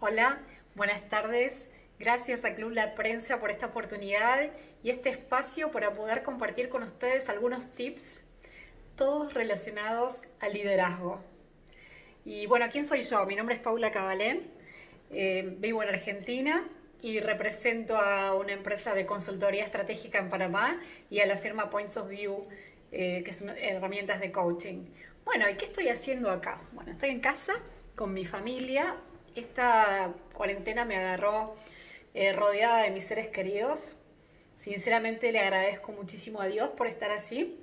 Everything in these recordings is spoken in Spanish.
Hola, buenas tardes. Gracias a Club La Prensa por esta oportunidad y este espacio para poder compartir con ustedes algunos tips, todos relacionados al liderazgo. Y bueno, ¿quién soy yo? Mi nombre es Paula Cabalén, eh, vivo en Argentina y represento a una empresa de consultoría estratégica en Panamá y a la firma Points of View, eh, que son herramientas de coaching. Bueno, ¿y qué estoy haciendo acá? Bueno, estoy en casa con mi familia. Esta cuarentena me agarró eh, rodeada de mis seres queridos. Sinceramente le agradezco muchísimo a Dios por estar así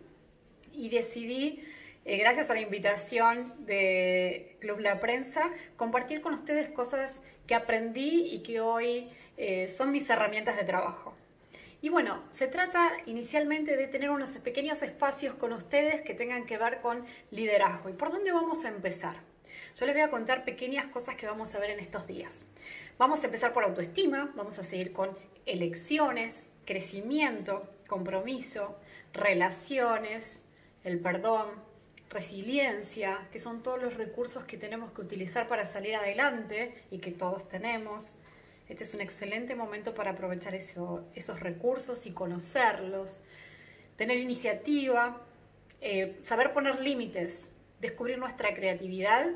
y decidí, eh, gracias a la invitación de Club La Prensa, compartir con ustedes cosas que aprendí y que hoy eh, son mis herramientas de trabajo. Y bueno, se trata inicialmente de tener unos pequeños espacios con ustedes que tengan que ver con liderazgo. ¿Y por dónde vamos a empezar? Yo les voy a contar pequeñas cosas que vamos a ver en estos días. Vamos a empezar por autoestima, vamos a seguir con elecciones, crecimiento, compromiso, relaciones, el perdón, resiliencia, que son todos los recursos que tenemos que utilizar para salir adelante y que todos tenemos. Este es un excelente momento para aprovechar esos recursos y conocerlos, tener iniciativa, eh, saber poner límites, descubrir nuestra creatividad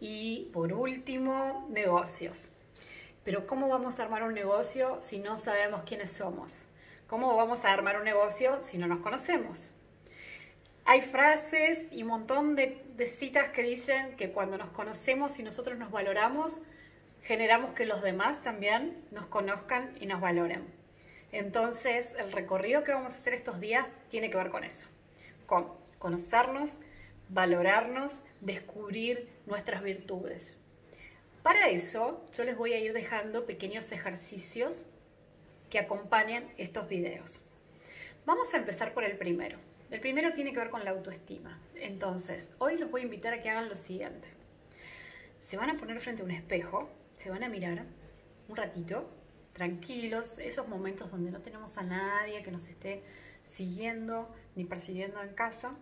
y por último, negocios. Pero ¿cómo vamos a armar un negocio si no sabemos quiénes somos? ¿Cómo vamos a armar un negocio si no nos conocemos? Hay frases y un montón de, citas que dicen que cuando nos conocemos y nosotros nos valoramos, generamos que los demás también nos conozcan y nos valoren. Entonces, el recorrido que vamos a hacer estos días tiene que ver con eso, con conocernos, valorarnos, descubrir nuestras virtudes. Para eso yo les voy a ir dejando pequeños ejercicios que acompañan estos videos. Vamos a empezar por el primero. El primero tiene que ver con la autoestima. Entonces, hoy los voy a invitar a que hagan lo siguiente. Se van a poner frente a un espejo, se van a mirar un ratito, tranquilos, esos momentos donde no tenemos a nadie que nos esté siguiendo ni persiguiendo en casa,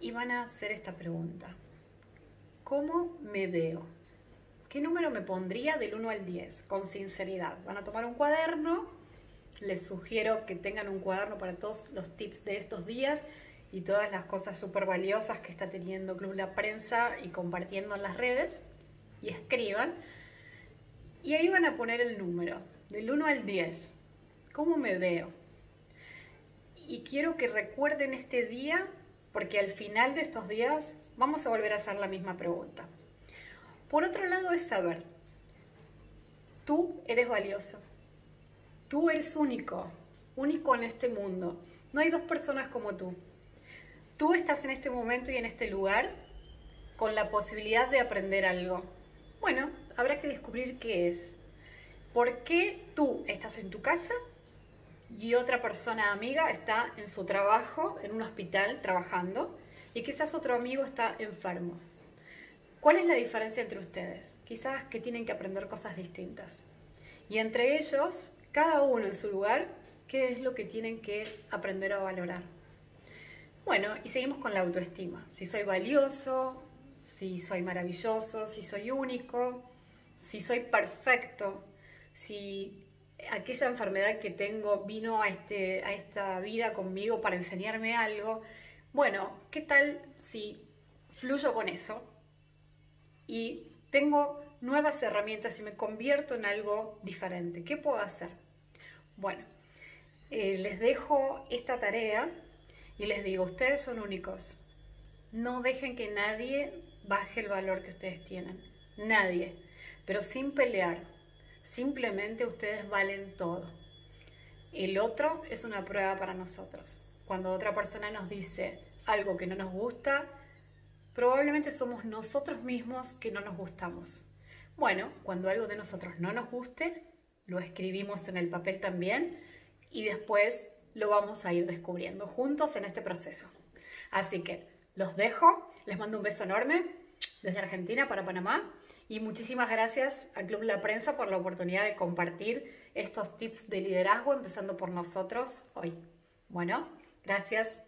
y van a hacer esta pregunta. ¿Cómo me veo? ¿Qué número me pondría del 1 al 10? Con sinceridad. Van a tomar un cuaderno. Les sugiero que tengan un cuaderno para todos los tips de estos días y todas las cosas súper valiosas que está teniendo Club La Prensa y compartiendo en las redes. Y escriban. Y ahí van a poner el número, del 1 al 10. ¿Cómo me veo? Y quiero que recuerden este día porque al final de estos días vamos a volver a hacer la misma pregunta. Por otro lado es saber, tú eres valioso, tú eres único, único en este mundo. No hay dos personas como tú. Tú estás en este momento y en este lugar con la posibilidad de aprender algo. Bueno, habrá que descubrir qué es. ¿Por qué tú estás en tu casa y otra persona amiga está en su trabajo, en un hospital, trabajando, y quizás otro amigo está enfermo. ¿Cuál es la diferencia entre ustedes? Quizás que tienen que aprender cosas distintas. Y entre ellos, cada uno en su lugar, ¿qué es lo que tienen que aprender a valorar? Bueno, y seguimos con la autoestima. Si soy valioso, si soy maravilloso, si soy único, si soy perfecto, si aquella enfermedad que tengo vino a, este, a esta vida conmigo para enseñarme algo. Bueno, ¿qué tal si fluyo con eso y tengo nuevas herramientas y me convierto en algo diferente? ¿Qué puedo hacer? Bueno, eh, les dejo esta tarea y les digo, ustedes son únicos. No dejen que nadie baje el valor que ustedes tienen. Nadie. Pero sin pelear, Simplemente ustedes valen todo. El otro es una prueba para nosotros. Cuando otra persona nos dice algo que no nos gusta, probablemente somos nosotros mismos que no nos gustamos. Bueno, cuando algo de nosotros no nos guste, lo escribimos en el papel también y después lo vamos a ir descubriendo juntos en este proceso. Así que los dejo, les mando un beso enorme desde Argentina para Panamá y muchísimas gracias al Club La Prensa por la oportunidad de compartir estos tips de liderazgo, empezando por nosotros hoy. Bueno, gracias.